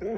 Uh.